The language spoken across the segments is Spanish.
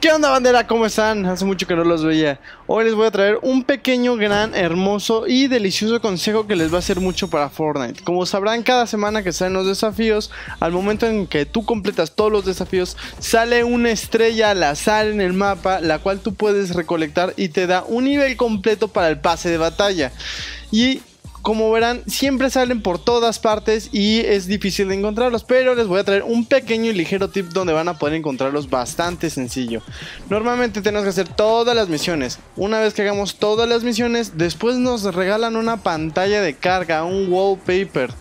¿Qué onda bandera? ¿Cómo están? Hace mucho que no los veía. Hoy les voy a traer un pequeño, gran, hermoso y delicioso consejo que les va a hacer mucho para Fortnite. Como sabrán, cada semana que salen los desafíos, al momento en que tú completas todos los desafíos, sale una estrella al azar en el mapa, la cual tú puedes recolectar y te da un nivel completo para el pase de batalla. Y como verán, siempre salen por todas partes y es difícil de encontrarlos, pero les voy a traer un pequeño y ligero tip donde van a poder encontrarlos bastante sencillo. Normalmente tenemos que hacer todas las misiones. Una vez que hagamos todas las misiones, después nos regalan una pantalla de carga, un wallpaper.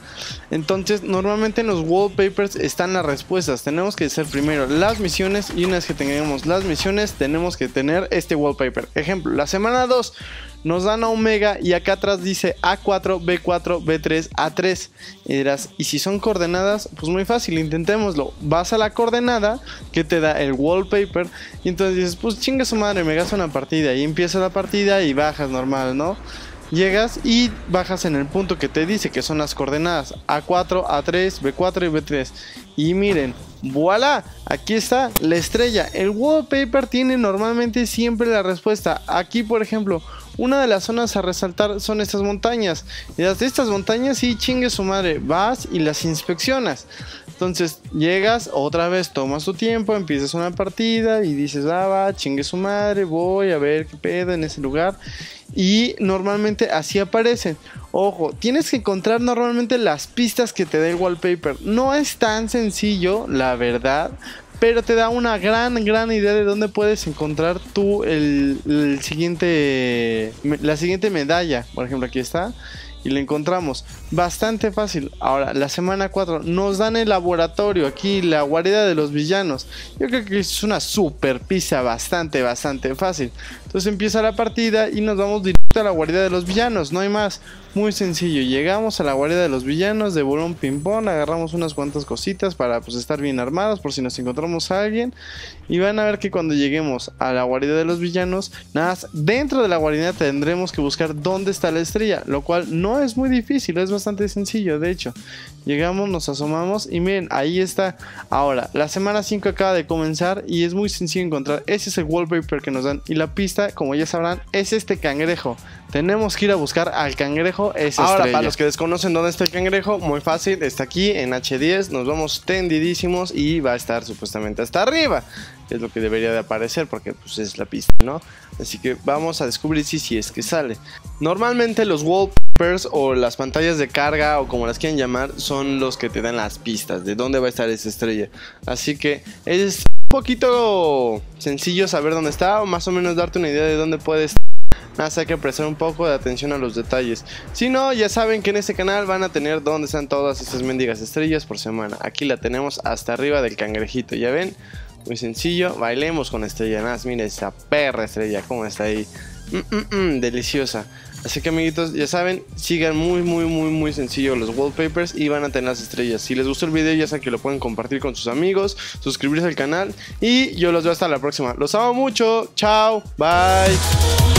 Entonces, normalmente en los wallpapers están las respuestas. Tenemos que hacer primero las misiones y una vez que tengamos las misiones, tenemos que tener este wallpaper. Ejemplo, la semana 2 nos dan a Omega y acá atrás dice A4, B4, B3, A3. Y dirás, ¿y si son coordenadas? Pues muy fácil, intentémoslo. Vas a la coordenada que te da el wallpaper y entonces dices, pues chinga su madre, me gasto una partida. Y empieza la partida y bajas normal, ¿no? Llegas y bajas en el punto que te dice que son las coordenadas A4, A3, B4 y B3. Y miren, voilà, aquí está la estrella. El wallpaper tiene normalmente siempre la respuesta. Aquí, por ejemplo, una de las zonas a resaltar son estas montañas. Y las de estas montañas, sí, chingue su madre, vas y las inspeccionas. Entonces llegas, otra vez tomas tu tiempo, empiezas una partida y dices, ah, va, chingue su madre, voy a ver qué pedo en ese lugar. Y normalmente así aparecen. Ojo, tienes que encontrar normalmente las pistas que te da el wallpaper. No es tan sencillo, la verdad, pero te da una gran, gran idea de dónde puedes encontrar tú el, siguiente, la siguiente medalla. Por ejemplo, aquí está. Y la encontramos bastante fácil. Ahora, la semana 4 nos dan el laboratorio aquí, la guarida de los villanos. Yo creo que es una super pizza bastante, bastante fácil. Entonces empieza la partida y nos vamos directo a la guarida de los villanos, no hay más. Muy sencillo, llegamos a la guarida de los villanos de Burón Pimpón, agarramos unas cuantas cositas para pues estar bien armados por si nos encontramos a alguien. Y van a ver que cuando lleguemos a la guarida de los villanos, nada más dentro de la guarida tendremos que buscar dónde está la estrella, lo cual no es muy difícil, es bastante sencillo de hecho. Llegamos, nos asomamos y miren, ahí está. Ahora, la semana 5 acaba de comenzar y es muy sencillo encontrar. Ese es el wallpaper que nos dan y la pista, como ya sabrán, es este cangrejo. Tenemos que ir a buscar al cangrejo esa Ahora, para los que desconocen dónde está el cangrejo, muy fácil, está aquí en H10, nos vamos tendidísimos y va a estar supuestamente hasta arriba. Es lo que debería de aparecer porque pues es la pista, ¿no? Así que vamos a descubrir si, si es que sale. Normalmente los wallpapers o las pantallas de carga o como las quieran llamar son los que te dan las pistas de dónde va a estar esa estrella. Así que es poquito sencillo saber dónde está o más o menos darte una idea de dónde puede estar. Hay que prestar un poco de atención a los detalles. Si no, ya saben que en este canal van a tener dónde están todas estas mendigas estrellas por semana. Aquí la tenemos hasta arriba del cangrejito, ¿ya ven? Muy sencillo, bailemos con estrella. Nada, mira esa perra estrella, cómo está ahí. Mm, mm, mm, deliciosa. Así que amiguitos, ya saben, sigan muy muy muy muy sencillo los wallpapers y van a tener las estrellas. Si les gustó el video ya saben que lo pueden compartir con sus amigos, suscribirse al canal y yo los veo hasta la próxima. Los amo mucho, chao, bye.